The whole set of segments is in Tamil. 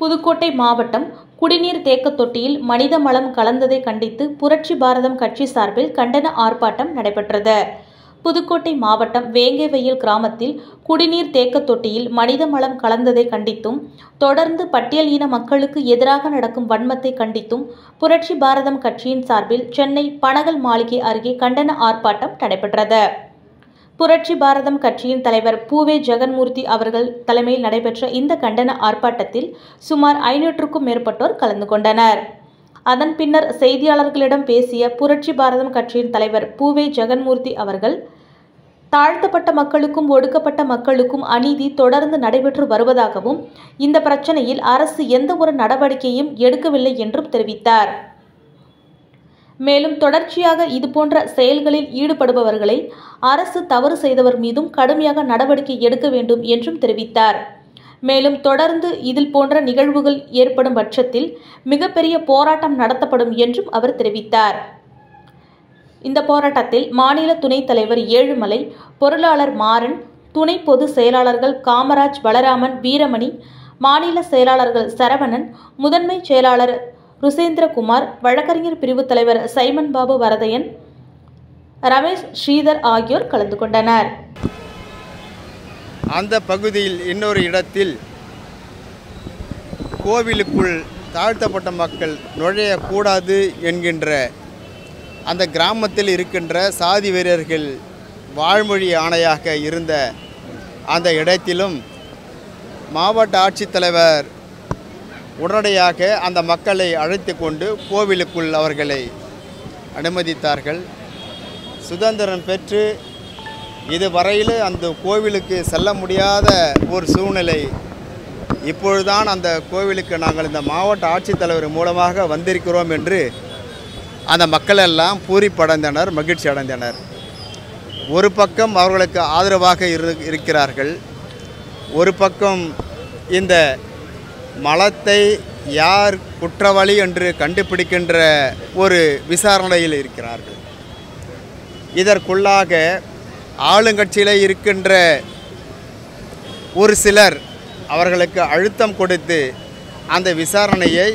புதுக்கோட்டை மாவட்டம் குடிநீர் தேக்கத் தொட்டியில் மனித மலம் கலந்ததை கண்டித்து புரட்சி பாரதம் கட்சி சார்பில் கண்டன ஆர்ப்பாட்டம் நடைபெற்றது. புதுக்கோட்டை மாவட்டம் வேங்கைவெயில் கிராமத்தில் குடிநீர் தேக்கத் தொட்டியில் மனித மலம் கலந்ததை கண்டித்தும் தொடர்ந்து பட்டியல் இன மக்களுக்கு எதிராக நடக்கும் வன்மத்தை கண்டித்தும் புரட்சி பாரதம் கட்சியின் சார்பில் சென்னை பனகல் மாளிகை அருகே கண்டன ஆர்ப்பாட்டம் நடைபெற்றது. புரட்சி பாரதம் கட்சியின் தலைவர் பூவே ஜெகன்மூர்த்தி அவர்கள் தலைமையில் நடைபெற்ற இந்த கண்டன ஆர்ப்பாட்டத்தில் சுமார் ஐநூற்றுக்கும் மேற்பட்டோர் கலந்து கொண்டனர். அதன் பின்னர் செய்தியாளர்களிடம் பேசிய புரட்சி பாரதம் கட்சியின் தலைவர் பூவே ஜெகன்மூர்த்தி அவர்கள் தாழ்த்தப்பட்ட மக்களுக்கும் ஒடுக்கப்பட்ட மக்களுக்கும் அநீதி தொடர்ந்து நடைபெற்று வருவதாகவும் இந்த பிரச்சனையில் அரசு எந்த ஒரு நடவடிக்கையும் எடுக்கவில்லை என்றும் தெரிவித்தார். மேலும் தொடர்ச்சியாக இதுபோன்ற செயல்களில் ஈடுபடுபவர்களை அரசு தவறு செய்தவர் மீதும் கடுமையாக நடவடிக்கை எடுக்க வேண்டும் என்றும் தெரிவித்தார். மேலும் தொடர்ந்து இதில் போன்ற நிகழ்வுகள் ஏற்படும் பட்சத்தில் மிகப்பெரிய போராட்டம் நடத்தப்படும் என்றும் அவர் தெரிவித்தார். இந்த போராட்டத்தில் மாநில துணைத் தலைவர் ஏழுமலை பொருளாளர் மாறன் துணை பொது செயலாளர்கள் காமராஜ் பலராமன் வீரமணி மாநில செயலாளர்கள் சரவணன் முதன்மை செயலாளர் ருசேந்திரகுமார் வழக்கறிஞர் பிரிவு தலைவர் சைமன் பாபு வரதையன் ரமேஷ் ஸ்ரீதர் ஆகியோர் கலந்து கொண்டனர். அந்த பகுதியில் இன்னொரு இடத்தில் கோவிலுக்குள் தாழ்த்தப்பட்ட மக்கள் நுழையக்கூடாது என்கின்ற அந்த கிராமத்தில் இருக்கின்ற சாதி வீரர்கள் வாழ்மொழி ஆணையாக இருந்த அந்த இடத்திலும் மாவட்ட ஆட்சித்தலைவர் உடனடியாக அந்த மக்களை அழைத்து கொண்டு கோவிலுக்குள் அவர்களை அனுமதித்தார்கள். சுதந்திரம் பெற்று இதுவரையில் அந்த கோவிலுக்கு செல்ல முடியாத ஒரு சூழ்நிலை இப்பொழுதுதான் அந்த கோவிலுக்கு நாங்கள் இந்த மாவட்ட ஆட்சித்தலைவர் மூலமாக வந்திருக்கிறோம் என்று அந்த மக்களெல்லாம் பூரிப்படைந்தனர் மகிழ்ச்சி அடைந்தனர். ஒரு பக்கம் அவர்களுக்கு ஆதரவாக இரு இருக்கிறார்கள். ஒரு பக்கம் இந்த மலத்தை யார் குற்றவாளி என்று கண்டுபிடிக்கின்ற ஒரு விசாரணையில் இருக்கிறார்கள். இதற்குள்ளாக ஆளுங்கட்சியில் இருக்கின்ற ஒரு சிலர் அவர்களுக்கு அழுத்தம் கொடுத்து அந்த விசாரணையை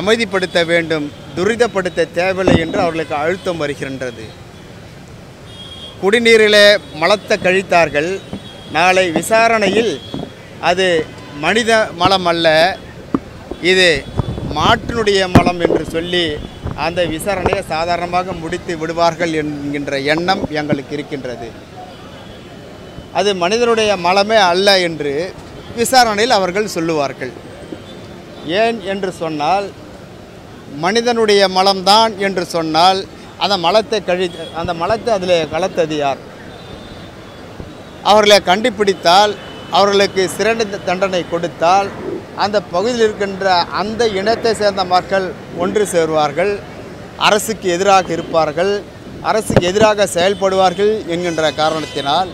அமைதிப்படுத்த வேண்டும் துரிதப்படுத்த தேவையில்லை என்று அவர்களுக்கு அழுத்தம் வருகின்றது. குடிநீரிலே மலத்தை கழித்தார்கள். நாளை விசாரணையில் அது மனித மலம் அல்ல இது மாட்டினுடைய மலம் என்று சொல்லி அந்த விசாரணையை சாதாரணமாக முடித்து விடுவார்கள் என்கின்ற எண்ணம் எங்களுக்கு இருக்கின்றது. அது மனிதனுடைய மலமே அல்ல என்று விசாரணையில் அவர்கள் சொல்லுவார்கள். ஏன் என்று சொன்னால் மனிதனுடைய மலம்தான் என்று சொன்னால் அந்த மலத்தை கழி அந்த மலத்தை அதில் கலத்தது யார்? அவர்களை கண்டுபிடித்தால் அவர்களுக்கு சிறந்த தண்டனை கொடுத்தால் அந்த பகுதியில் இருக்கின்ற அந்த இனத்தை சேர்ந்த மக்கள் ஒன்று சேருவார்கள் அரசுக்கு எதிராக இருப்பார்கள் அரசுக்கு எதிராக செயல்படுவார்கள் என்கின்ற காரணத்தினால்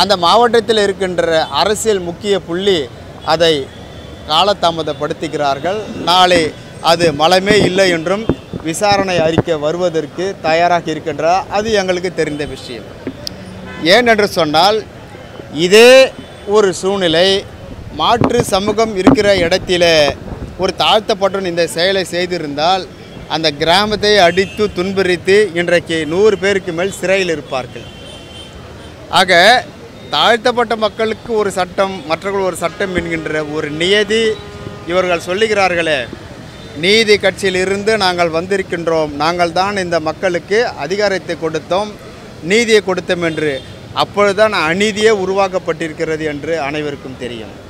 அந்த மாவட்டத்தில் இருக்கின்ற அரசியல் முக்கிய புள்ளி அதை காலதாமதப்படுத்துகிறார்கள். நாளை அது மலமே இல்லை என்றும் விசாரணை அறிக்கை வருவதற்கு தயாராக இருக்கின்றார். அது எங்களுக்கு தெரிந்த விஷயம். ஏனென்று சொன்னால் இதே ஒரு சூழ்நிலை மாற்று சமூகம் இருக்கிற இடத்தில ஒரு தாழ்த்தப்பட்டவன் இந்த செயலை செய்திருந்தால் அந்த கிராமத்தை அடித்து துன்புறித்து இன்றைக்கு நூறு பேருக்கு மேல் சிறையில் இருப்பார்கள். ஆக தாழ்த்தப்பட்ட மக்களுக்கு ஒரு சட்டம் மற்றவர்கள் ஒரு சட்டம் என்கின்ற ஒரு நியதி இவர்கள் சொல்லுகிறார்களே நீதி கட்சியிலிருந்து நாங்கள் வந்திருக்கின்றோம் நாங்கள் தான் இந்த மக்களுக்கு அதிகாரத்தை கொடுத்தோம் நீதியை கொடுத்தோம் என்று. அப்பொழுதுதான் அநீதியே உருவாக்கப்பட்டிருக்கிறது என்று அனைவருக்கும் தெரியும்.